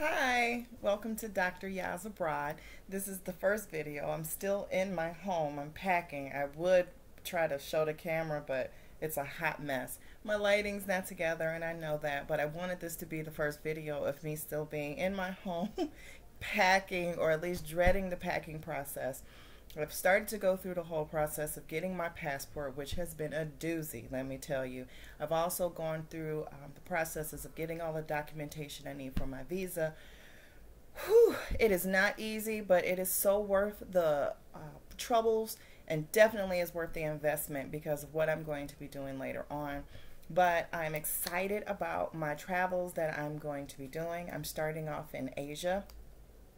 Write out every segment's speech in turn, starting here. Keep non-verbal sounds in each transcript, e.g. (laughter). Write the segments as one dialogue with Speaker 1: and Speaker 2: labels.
Speaker 1: Hi, welcome to Dr. Yaz Abroad. This is the first video. I'm still in my home. I'm packing. I would try to show the camera, but it's a hot mess. My lighting's not together, and I know that, but I wanted this to be the first video of me still being in my (laughs) home, packing, or at least dreading the packing process. I've started to go through the whole process of getting my passport, which has been a doozy, let me tell you. I've also gone through um, the processes of getting all the documentation I need for my visa. Whew, it is not easy, but it is so worth the uh, troubles and definitely is worth the investment because of what I'm going to be doing later on. But I'm excited about my travels that I'm going to be doing. I'm starting off in Asia.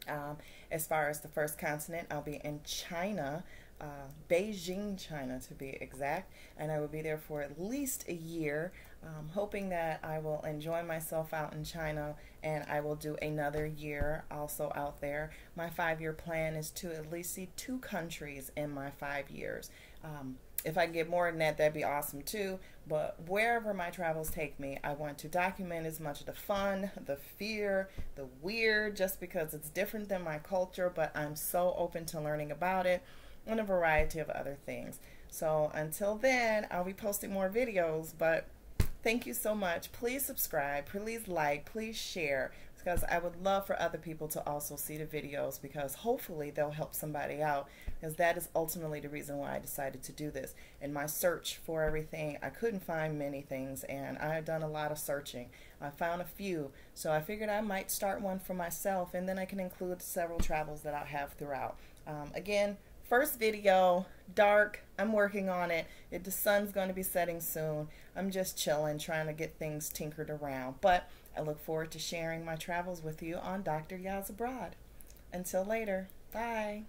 Speaker 1: Um, as far as the first continent, I'll be in China, uh, Beijing, China to be exact, and I will be there for at least a year, um, hoping that I will enjoy myself out in China and I will do another year also out there. My five year plan is to at least see two countries in my five years. Um, if I get more than that, that'd be awesome too. But wherever my travels take me, I want to document as much of the fun, the fear, the weird, just because it's different than my culture, but I'm so open to learning about it and a variety of other things. So until then, I'll be posting more videos, but thank you so much. Please subscribe, please like, please share because I would love for other people to also see the videos because hopefully they'll help somebody out because that is ultimately the reason why I decided to do this. In my search for everything, I couldn't find many things and I have done a lot of searching. I found a few, so I figured I might start one for myself and then I can include several travels that I have throughout. Um, again, first video, dark. I'm working on it. it. The sun's going to be setting soon. I'm just chilling, trying to get things tinkered around. But I look forward to sharing my travels with you on Dr. Yaz Abroad. Until later, bye.